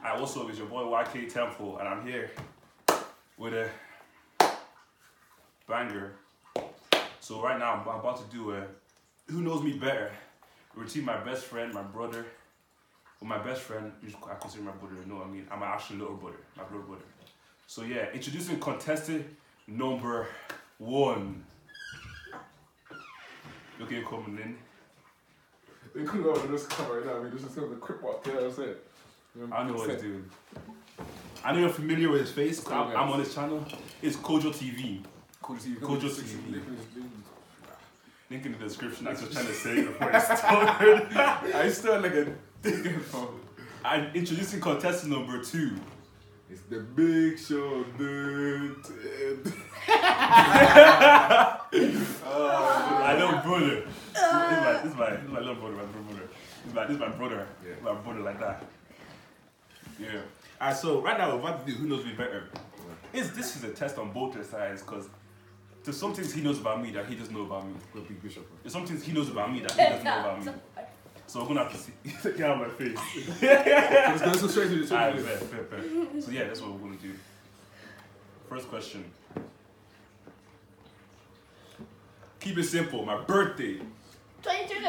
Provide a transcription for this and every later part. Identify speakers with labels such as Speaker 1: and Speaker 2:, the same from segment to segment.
Speaker 1: Alright, what's up? It's your boy YK Temple, and I'm here with a banger. So right now, I'm about to do a Who Knows Me Better. Routine my best friend, my brother. Well, my best friend, I consider my brother, you know what I mean? I'm my actual little brother, my little brother. So yeah, introducing contestant number one. Look at him coming in.
Speaker 2: They couldn't on this camera right now. I mean, this is a quick one. You know what I'm saying?
Speaker 1: I know what he's doing. I know you're familiar with his face. I'm, I'm on his channel. It's Kojo TV.
Speaker 2: Cool to see.
Speaker 1: Kojo
Speaker 2: in the-
Speaker 1: TV.
Speaker 2: link in the-
Speaker 1: Link in the description. I was just trying to say before I started.
Speaker 2: I still like a dick phone.
Speaker 1: I'm introducing contestant number two.
Speaker 2: It's the big show, dude.
Speaker 1: My little brother. This is my, this is my, this is my little brother, my little brother. This is my, this is my brother.
Speaker 2: Yeah.
Speaker 1: My brother like that. Yeah. Alright, so right now we're about to do Who Knows Me Better. Is this is a test on both their sides because there's some things he knows about me that he doesn't know about me.
Speaker 2: Go big bishop.
Speaker 1: There's some things he knows about me that he doesn't know about me. So we're gonna have to see. Get out of my face.
Speaker 2: Let's go, let's straight to the
Speaker 1: Alright, fair, fair, fair. So yeah, that's what we're gonna do. First question. Keep it simple. My birthday.
Speaker 3: 22
Speaker 2: You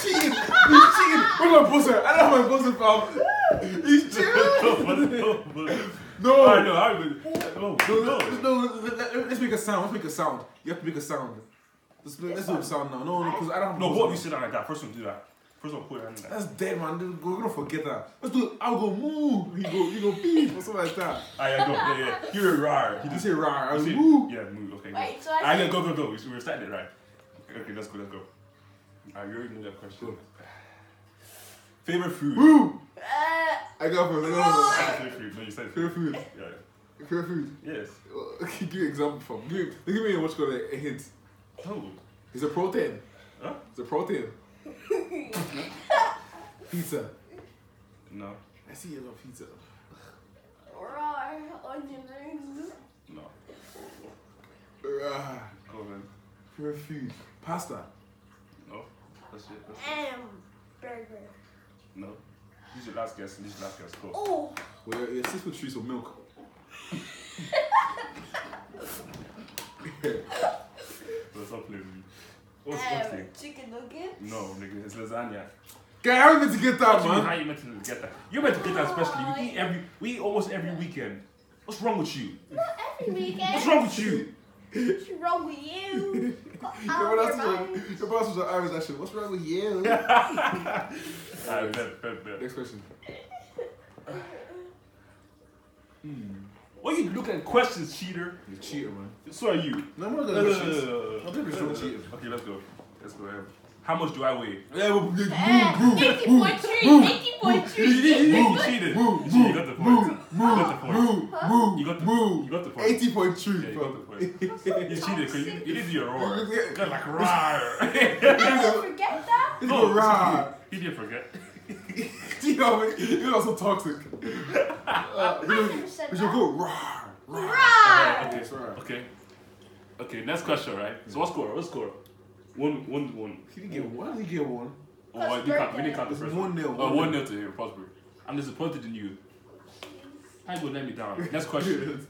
Speaker 2: cheating! You cheating! Where's my buzzer? I don't have my buzzer, fam. He's cheating! No!
Speaker 1: I know. I know. No,
Speaker 2: No,
Speaker 1: no.
Speaker 2: no, no, let- let- let's make a sound. Let's make a sound. You have to make a sound. Let's, let's do a sound now. No, no, because I don't have
Speaker 1: No,
Speaker 2: buzzer.
Speaker 1: what you sit down like that? First one do that. First one put your hand in that.
Speaker 2: That's dead, man. We're gonna forget that. Let's do. I'll go moo. You go, you go beep or something like that.
Speaker 1: Ah, yeah, go. Yeah, yeah. You're a rar.
Speaker 2: You say rar. I
Speaker 1: You
Speaker 2: was
Speaker 1: say-
Speaker 2: moo.
Speaker 1: Yeah, move. Okay. Go.
Speaker 3: Wait, so I
Speaker 1: I go, go, go, go. We we're starting it right. Okay, let's go, let's go. Alright, you already know that question.
Speaker 2: Go.
Speaker 1: Favorite food?
Speaker 2: Moo.
Speaker 3: Uh,
Speaker 2: I got first. I got first.
Speaker 1: Favorite food? No, you said
Speaker 2: Favorite
Speaker 1: food.
Speaker 2: food.
Speaker 1: Yeah.
Speaker 2: Favorite food.
Speaker 1: Yes.
Speaker 2: Give me an example from. Give me, give me what's called a, a hint.
Speaker 1: Oh.
Speaker 2: It's a protein.
Speaker 1: Huh?
Speaker 2: It's a protein. pizza.
Speaker 1: No.
Speaker 2: I see you love pizza.
Speaker 3: raw onion rings.
Speaker 1: No. Go then.
Speaker 2: Favorite food. Pasta.
Speaker 1: No. That's it. That's it.
Speaker 3: Um, burger.
Speaker 1: No. This is your last guess. This is your last guess. Go.
Speaker 3: Oh,
Speaker 2: Well, you're, you're six foot three, so milk.
Speaker 1: Let's not play with me. What's, what's
Speaker 3: um,
Speaker 1: it?
Speaker 3: chicken nuggets.
Speaker 1: No, nigga, it's lasagna.
Speaker 2: Guy, how meant to get that,
Speaker 1: What do you mean,
Speaker 2: man?
Speaker 1: How you meant to get that? You're meant to get that especially. We eat every, we eat almost every weekend. What's wrong with you?
Speaker 3: Not every weekend.
Speaker 1: What's wrong with you?
Speaker 3: What's wrong with you? Got
Speaker 2: Your
Speaker 3: out
Speaker 2: brother
Speaker 3: your
Speaker 2: was
Speaker 3: mind.
Speaker 2: your brother was an Irish accent. What's wrong with you?
Speaker 1: Alright, bet, bet, bet.
Speaker 2: Next question.
Speaker 1: Why you look at questions, cheater?
Speaker 2: You're a cheater, man.
Speaker 1: So are you.
Speaker 2: No, I'm not
Speaker 1: No,
Speaker 2: gonna
Speaker 1: no,
Speaker 2: go
Speaker 1: no,
Speaker 2: cheat.
Speaker 1: no, no, no.
Speaker 2: I'm just gonna cheat.
Speaker 1: Okay, let's go. Let's go. um, How much do I weigh?
Speaker 2: Yeah, well, you- move,
Speaker 3: 80.3,
Speaker 2: move,
Speaker 3: 80.3.
Speaker 1: You cheated. You got the point. You got the point.
Speaker 2: move, move,
Speaker 1: You got the,
Speaker 2: move.
Speaker 1: you got the point.
Speaker 2: Eighty point
Speaker 1: Yeah,
Speaker 2: two,
Speaker 1: you got the point. You cheated because you, you didn't do your roar. You got like rawr.
Speaker 3: Don't forget that.
Speaker 1: No,
Speaker 2: a.
Speaker 1: He didn't forget.
Speaker 2: You know what I mean? You're also toxic. Uh, we should- we should go rah, rah.
Speaker 3: Right.
Speaker 1: Okay, okay. Okay, next question, right? So what score? What score? One, one, one.
Speaker 2: He didn't get one. Why did he get one?
Speaker 1: Oh, I didn't count, we didn't count the
Speaker 2: It's
Speaker 1: first
Speaker 2: one one nil,
Speaker 1: Oh,
Speaker 2: one
Speaker 1: one
Speaker 2: nil.
Speaker 1: nil to him, Prosper. I'm disappointed in you. How you gonna let me down? Next question.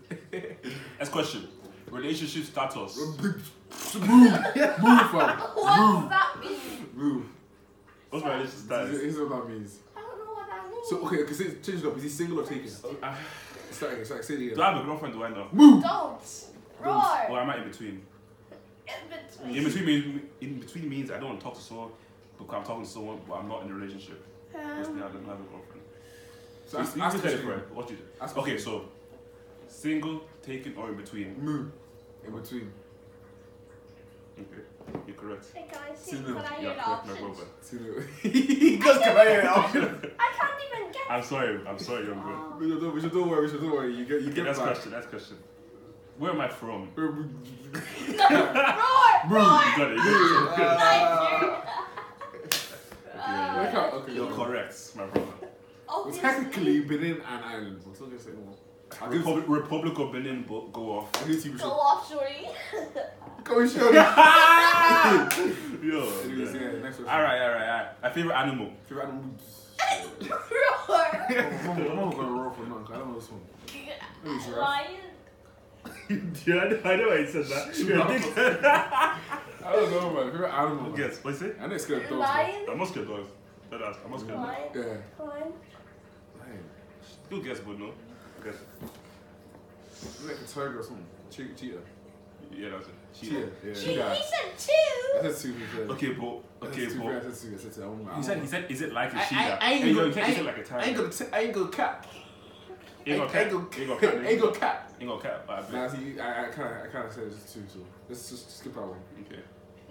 Speaker 1: Next question. Relationship status.
Speaker 2: Move, move, fam.
Speaker 3: What
Speaker 2: Move,
Speaker 3: does that mean?
Speaker 2: move.
Speaker 1: What's my relationship status?
Speaker 2: This is what that means.
Speaker 3: I don't know what that means.
Speaker 2: So okay, okay, say, change it up. Is he single or taken?
Speaker 1: Uh,
Speaker 2: Start again. Start. Say it
Speaker 1: do
Speaker 2: again.
Speaker 1: I have a girlfriend? Do I know?
Speaker 2: Move.
Speaker 3: Don't. Roar.
Speaker 1: Or am I in between?
Speaker 3: In
Speaker 1: In
Speaker 3: between.
Speaker 1: between means in between means I don't want to talk to someone because I'm talking to someone, but I'm not in a relationship. Basically, I
Speaker 3: Um,
Speaker 1: don't have a girlfriend.
Speaker 2: So
Speaker 1: You-
Speaker 2: ask,
Speaker 1: you
Speaker 2: ask
Speaker 1: just tell it,
Speaker 2: question.
Speaker 1: What you do?
Speaker 2: Ask
Speaker 1: Okay, so single, taken, or in between.
Speaker 2: Move. In between.
Speaker 1: Okay, you're correct.
Speaker 3: hey, can I see?
Speaker 2: Single.
Speaker 3: Can I
Speaker 1: You're
Speaker 3: hear the
Speaker 1: correct, my
Speaker 3: options?
Speaker 1: brother.
Speaker 2: Two. he does come out here. option.
Speaker 3: I can't even get.
Speaker 1: I'm sorry. I'm sorry, young bro.
Speaker 3: Oh.
Speaker 2: We should, don't, we should don't worry. We should don't worry. You get you
Speaker 1: Okay,
Speaker 2: get
Speaker 1: next
Speaker 2: back.
Speaker 1: question. Next question. Where am I from?
Speaker 3: Roar.
Speaker 1: You
Speaker 3: Roar.
Speaker 1: got it. You got it.
Speaker 3: Thank you.
Speaker 1: Yeah,
Speaker 2: Look how- okay,
Speaker 1: You're
Speaker 2: okay.
Speaker 1: correct, my brother.
Speaker 2: Well, technically, Benin and Ireland. I'm still gonna say more. I'll
Speaker 1: Republic, Republic of Benin, bo- go off.
Speaker 2: I'll give you
Speaker 3: Go
Speaker 2: should.
Speaker 3: off, shorty.
Speaker 2: Come and show me.
Speaker 1: Yo.
Speaker 2: Anyways,
Speaker 1: yeah.
Speaker 2: yeah, next question.
Speaker 1: All right, all right, all right. My favorite animal.
Speaker 2: Favorite animal?
Speaker 3: Roar.
Speaker 2: I'm not gonna roll for nothing. 'cause I don't know this one. Maybe giraffe.
Speaker 3: Lion.
Speaker 1: Yeah, I know, I know why you said that. You're a.
Speaker 2: I don't know, man. Favorite animal.
Speaker 1: Who gets? What's it?
Speaker 2: I know it's scared of dogs.
Speaker 3: Lion.
Speaker 1: I'm not scared of dogs. Dead ass. I'm not scared of dogs.
Speaker 2: Yeah.
Speaker 3: Lion.
Speaker 2: Lion.
Speaker 1: Still guess, but no. Guess.
Speaker 2: Like a tiger or something. Che- cheetah.
Speaker 1: Yeah, that's it.
Speaker 2: Cheetah. Yeah.
Speaker 3: He, he
Speaker 1: Cheetah.
Speaker 3: said
Speaker 2: I
Speaker 3: two.
Speaker 2: said two because.
Speaker 1: Okay, but okay,
Speaker 2: I said two, I
Speaker 1: but
Speaker 2: said two. I said two. I won't- I
Speaker 1: he said he said is it like a
Speaker 2: I- I-
Speaker 1: cheetah?
Speaker 2: I ain't
Speaker 1: Hey, yo,
Speaker 2: gonna-
Speaker 1: you can't
Speaker 2: I
Speaker 1: say
Speaker 2: ain't-
Speaker 1: like a
Speaker 2: I
Speaker 1: tiger.
Speaker 2: ain't gonna. T- I ain't gonna cap.
Speaker 1: Ain't gonna cap.
Speaker 2: Ain't gonna
Speaker 1: cap.
Speaker 2: Ain't gonna cap.
Speaker 1: Ain't gonna. I
Speaker 2: Nah,
Speaker 1: bet.
Speaker 2: see, I, I kind of, I kind of said just two, so let's just skip that one.
Speaker 1: Okay.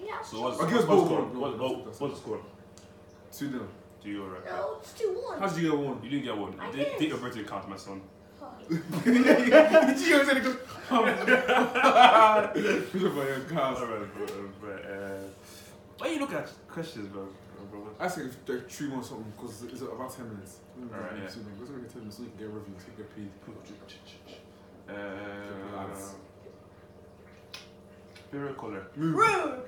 Speaker 3: Yeah.
Speaker 1: So what's
Speaker 2: I'll
Speaker 1: what's
Speaker 2: give us
Speaker 1: the
Speaker 2: both
Speaker 1: score?
Speaker 2: one.
Speaker 1: What,
Speaker 2: No,
Speaker 1: what,
Speaker 2: that's-
Speaker 1: what's the score?
Speaker 2: Two nil.
Speaker 1: Do you alright?
Speaker 3: No, it's two one.
Speaker 2: How did you get one?
Speaker 1: You didn't get one.
Speaker 3: I
Speaker 1: Date
Speaker 3: did.
Speaker 1: date of birth didn't count, my son.
Speaker 2: Gio said it goes. Look at your cars.
Speaker 1: Alright, bro. But, uh, why you look at questions, bro? bro?
Speaker 2: I think if they're three months something because it's about ten minutes.
Speaker 1: Alright, yeah.
Speaker 2: Let's make it ten minutes so you can get reviews, so you can get paid.
Speaker 1: Uh, favorite color?
Speaker 2: Move.
Speaker 3: Rude.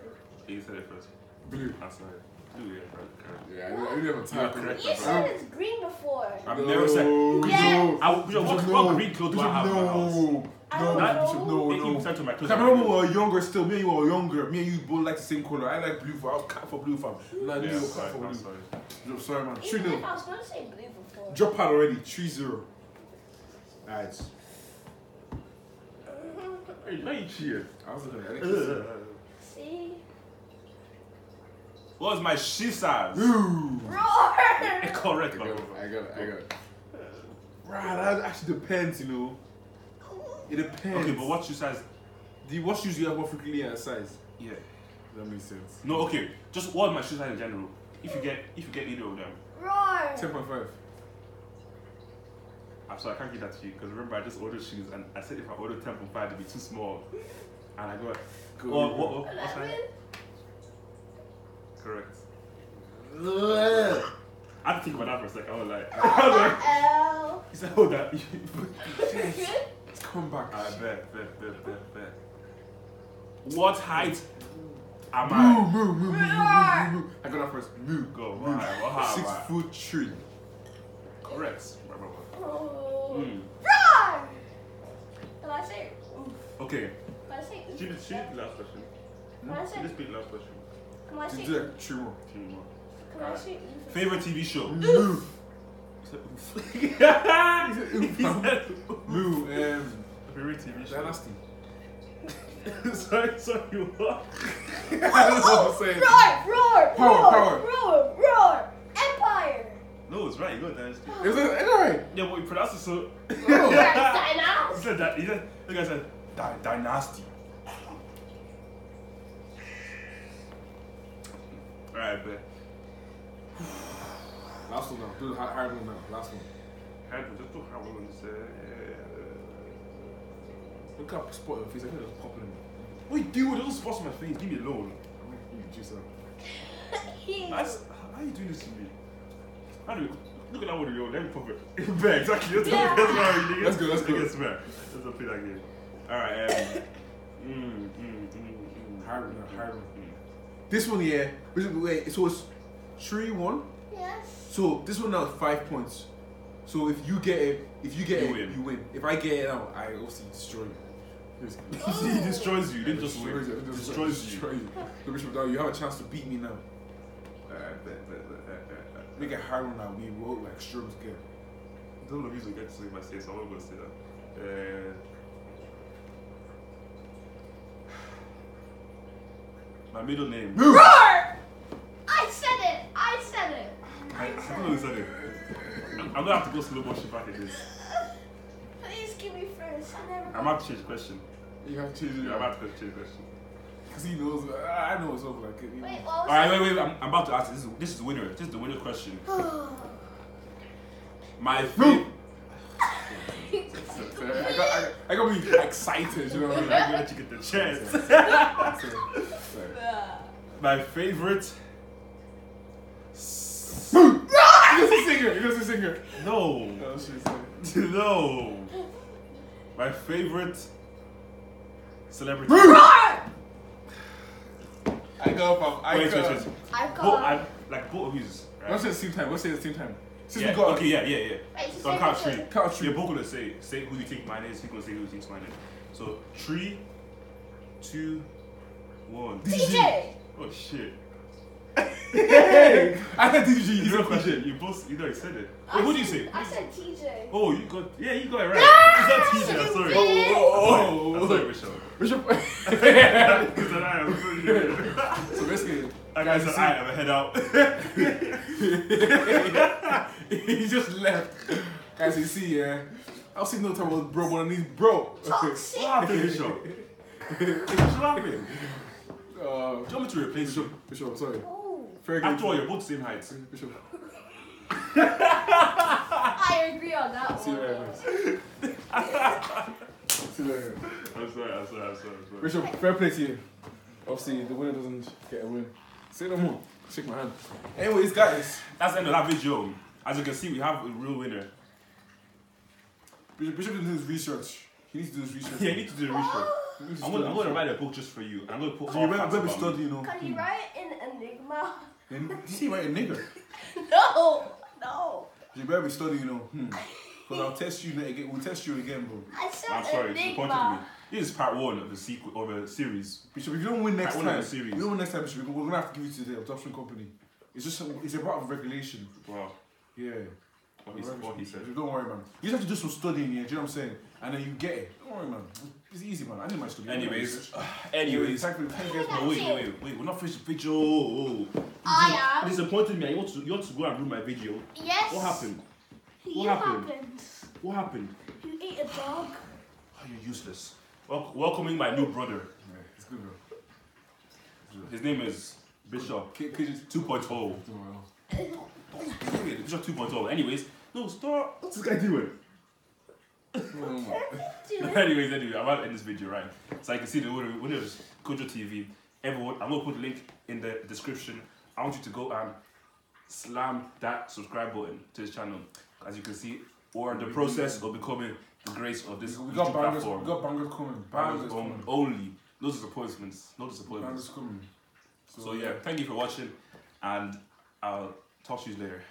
Speaker 1: You said it first.
Speaker 2: Blue.
Speaker 1: I'm sorry. Blue, yeah, correct, correct.
Speaker 2: Yeah, I I didn't have
Speaker 1: You're
Speaker 2: time.
Speaker 1: correct,
Speaker 3: You said it's green before.
Speaker 1: I've never said.
Speaker 2: No,
Speaker 3: Yes.
Speaker 1: I, what, what, what green clothes do I have in my house?
Speaker 2: No,
Speaker 3: I
Speaker 2: no,
Speaker 3: don't
Speaker 1: That-
Speaker 2: Bishop, no,
Speaker 1: Eighty
Speaker 2: no.
Speaker 1: percent of my clothes.
Speaker 2: I
Speaker 1: are
Speaker 2: remember
Speaker 1: green.
Speaker 2: when we were younger still, me and you were younger, me and you both like the same colour. I like blue for, I was cat for blue fam. Nah,
Speaker 1: Yeah,
Speaker 2: you
Speaker 1: I'm
Speaker 2: were
Speaker 1: sorry,
Speaker 2: cat for
Speaker 1: I'm
Speaker 2: blue.
Speaker 1: sorry.
Speaker 2: No, sorry man, 3
Speaker 3: Even if
Speaker 2: 0.
Speaker 3: I was going to say blue before.
Speaker 2: Drop out already, 3 0. Alright.
Speaker 1: Hey, why you cheer?
Speaker 2: I was looking at.
Speaker 3: See?
Speaker 1: What was my shoe size?
Speaker 2: Ooh.
Speaker 3: Roar!
Speaker 1: Correct,
Speaker 2: I
Speaker 1: bro.
Speaker 2: got it, I got it, I got it. Right, that actually depends, you know. It depends.
Speaker 1: Okay, but what shoe size?
Speaker 2: Do you, what shoes you have more frequently at size?
Speaker 1: Yeah.
Speaker 2: That makes sense.
Speaker 1: No, okay. Just what my shoe size in general. If you get, if you get either of them,
Speaker 3: Roar!
Speaker 2: 10.5.
Speaker 1: I'm sorry, I can't give that to you because remember I just ordered shoes and I said if I ordered 10.5 it'd be too small, and I got.
Speaker 2: Good.
Speaker 1: Oh, what, what, what
Speaker 3: Eleven?
Speaker 1: size? Correct. I had to think about that for a second. I was like, I was like,
Speaker 3: L.
Speaker 1: he said, hold that.
Speaker 2: Let's come back.
Speaker 1: I bet, bet, bet, bet, bet. What height am I?
Speaker 2: moo, moo, moo, moo, moo, moo, moo. I got that first. Moo.
Speaker 1: Go,
Speaker 2: Moo.
Speaker 1: why, what height
Speaker 2: Six
Speaker 1: am
Speaker 2: foot three.
Speaker 1: Correct. Blah, blah, blah.
Speaker 3: Roar! Can I say oof?
Speaker 1: Okay.
Speaker 3: Can I say oof?
Speaker 1: She did, she did the last question.
Speaker 3: Can I
Speaker 1: She
Speaker 3: say
Speaker 1: just beat the last question.
Speaker 3: Can I
Speaker 2: To
Speaker 3: say
Speaker 2: do like three more.
Speaker 1: Two more.
Speaker 3: Can I say oof?
Speaker 1: Favorite TV show?
Speaker 2: Moo.
Speaker 1: He said oof.
Speaker 2: He said oof.
Speaker 1: He said oof.
Speaker 2: Moo. Um,
Speaker 1: Favorite TV show?
Speaker 2: Dynasty.
Speaker 1: sorry, sorry, what?
Speaker 2: I don't know what I'm saying.
Speaker 3: Roar! Roar!
Speaker 2: Power,
Speaker 3: roar!
Speaker 2: power.
Speaker 3: Roar! Roar! Empire!
Speaker 1: No, it's right. You got Dynasty.
Speaker 2: Is it? Is it right?
Speaker 1: Yeah, but you pronounce it so.
Speaker 2: Oh.
Speaker 1: He said that. He said. The guy said Dy- Dynasty. Alright, bet.
Speaker 2: Last one now. Do the hard hard one now. Last one.
Speaker 1: Had just took how long to say.
Speaker 2: Look up spot your face. I think it's popping.
Speaker 1: Wait, dude, don't spots my face. Leave me alone.
Speaker 2: I'm gonna give you juice up.
Speaker 1: That's, how are you doing this to me? How do you, look at that one, yo. Let me pop it. Bet, exactly. That's,
Speaker 3: Yeah.
Speaker 1: that's why we
Speaker 2: Let's go, let's go.
Speaker 1: Let's go. Let's play that game. Alright, um. mm, mm, mm, mm,
Speaker 2: Hard one. Hard one. This one, yeah. Wait, wait, so it's three one.
Speaker 3: Yes.
Speaker 2: So this one now is five points. So if you get it, if you get
Speaker 1: You
Speaker 2: it,
Speaker 1: win.
Speaker 2: you win. If I get it out, I obviously destroy you. Here's-
Speaker 1: he destroys you. He didn't just win.
Speaker 2: Destroys you.
Speaker 1: Destroys you.
Speaker 2: Destroys you. So Bishop Dow, you have a chance to beat me now.
Speaker 1: Alright, bet, bet, bet.
Speaker 2: Make it hard one now. We will like struggle together.
Speaker 1: Don't know if you get to say my say, so I'm not gonna say that. Uh, my middle name.
Speaker 3: Roar! I said it! I said it!
Speaker 1: I, I don't know who said it. I'm, I'm gonna have to go slow motion back at this.
Speaker 3: Please give me first. I never.
Speaker 1: I'm about to change the question.
Speaker 2: You have to change
Speaker 1: Yeah,
Speaker 2: it.
Speaker 1: I'm about to change the question.
Speaker 2: Because he knows. uh, I know it's over. Like, you know.
Speaker 3: Wait, what was
Speaker 1: Alright, wait, wait, I'm, I'm about to ask. This is this is the winner. This is the winner question. My favorite.
Speaker 2: I got, I, I got me excited. You know what I mean?
Speaker 1: I'm gonna let you get the chance.
Speaker 2: So, sorry.
Speaker 1: My favorite.
Speaker 2: You guys a singer. You guys a singer.
Speaker 1: No.
Speaker 2: Oh, shit.
Speaker 1: No. My favorite celebrity.
Speaker 3: Roar!
Speaker 2: I go from I
Speaker 1: Wait,
Speaker 2: go.
Speaker 1: wait, wait.
Speaker 3: I
Speaker 1: Both,
Speaker 3: got.
Speaker 1: I, like both of these.
Speaker 2: Let's
Speaker 1: Right?
Speaker 2: say at the same time. Let's say at the same time. Since
Speaker 1: yeah,
Speaker 2: we got
Speaker 1: okay, yeah, yeah, yeah.
Speaker 3: Wait, so
Speaker 1: So on count three.
Speaker 2: Count three.
Speaker 1: You're both gonna say say who you think mine is. He's gonna say who he thinks mine is. So three, two, one.
Speaker 3: TJ.
Speaker 1: Oh shit!
Speaker 2: Hey, I said DG.
Speaker 1: You
Speaker 2: He's a
Speaker 1: question.
Speaker 2: question.
Speaker 1: You both you know you said it.
Speaker 3: I
Speaker 1: Wait, what do you say?
Speaker 3: I said TJ.
Speaker 1: Oh, you got yeah, you got it right. It's not TJ. I'm sorry.
Speaker 3: Oh,
Speaker 2: oh,
Speaker 1: I'm
Speaker 2: oh,
Speaker 1: sorry,
Speaker 2: oh.
Speaker 1: Bishop.
Speaker 2: Bishop.
Speaker 1: He I am
Speaker 2: so basically,
Speaker 1: I got said I am a head out.
Speaker 2: he just left. Guys, you see, yeah. I've seen no time about bro, one of these bro.
Speaker 3: Toxic.
Speaker 1: What happened, Bishop? What happened?
Speaker 2: Uh,
Speaker 1: Do you want me to replace you?
Speaker 2: Bishop, Bishop, I'm sorry. Fair game.
Speaker 1: After all, you're both the same height.
Speaker 2: Bishop.
Speaker 3: I agree on that
Speaker 2: See you
Speaker 3: one.
Speaker 2: later.
Speaker 3: though.
Speaker 2: See you later.
Speaker 1: I'm sorry, I'm sorry, I'm sorry. I'm sorry.
Speaker 2: Bishop, fair play to you. Obviously, the winner doesn't get a win. Say no more. Shake my hand. Anyways, guys,
Speaker 1: That's the end of that video. As you can see, we have a real winner.
Speaker 2: Bishop, Bishop didn't do his research. He needs to do his research.
Speaker 1: Yeah, you need to do the research.
Speaker 2: He needs to
Speaker 1: I'm
Speaker 2: do
Speaker 1: gonna, I'm gonna write a book just for you. I'm gonna put
Speaker 2: So
Speaker 1: all
Speaker 2: you better,
Speaker 1: facts
Speaker 2: better be studying, you know.
Speaker 3: Can you write in Enigma?
Speaker 2: And, did you see right a nigger?
Speaker 3: No, no.
Speaker 2: You better be studying, you know. Hmm. Because I'll test you again. We'll test you again, bro.
Speaker 3: I said
Speaker 1: I'm sorry, disappointed me. This is part one of the sequel of a series.
Speaker 2: Bishop, if you don't win next
Speaker 1: Right, one of
Speaker 2: time,
Speaker 1: the series.
Speaker 2: if you don't win next time, Bishop, we're gonna have to give you to the adoption company. It's just a, it's a part of regulation.
Speaker 1: Wow.
Speaker 2: Yeah.
Speaker 1: What he, what he said.
Speaker 2: Don't worry, man. You just have to do some studying, here. Do you know what I'm saying? And then you get it. Don't worry, man. It's easy, man. I did my study. I did my
Speaker 1: Anyways, anyways.
Speaker 2: thank you, thank you guys,
Speaker 1: No, wait, wait, wait, wait. We're not finished the video. Oh, oh.
Speaker 3: I
Speaker 1: You
Speaker 3: am.
Speaker 1: disappointed me. You want to, you want to go and ruin my video.
Speaker 3: Yes.
Speaker 1: What happened?
Speaker 3: You
Speaker 1: What happened?
Speaker 3: happened.
Speaker 1: What happened?
Speaker 3: You ate a dog.
Speaker 1: Oh, you're useless. Wel- welcoming my new brother.
Speaker 2: Yeah, it's good, bro.
Speaker 1: His name is Bishop
Speaker 2: Kid, kid, just
Speaker 1: 2.0.
Speaker 2: do well.
Speaker 1: Bishop 2.0. Anyways, no, stop. What's this guy doing?
Speaker 2: No, no, no.
Speaker 3: Dude.
Speaker 1: anyways, anyway, I'm about to end this video, right? So I can see the winner, winner is Kojo TV. Everyone, I'm gonna put the link in the description. I want you to go and slam that subscribe button to his channel, as you can see, or the process of becoming the grace of this
Speaker 2: We
Speaker 1: YouTube
Speaker 2: got bangers,
Speaker 1: platform.
Speaker 2: we got bangers coming.
Speaker 1: Bangers
Speaker 2: Bangers coming.
Speaker 1: only. No disappointments. No disappointments.
Speaker 2: Bangers coming.
Speaker 1: So yeah, thank you for watching, and I'll talk to you later.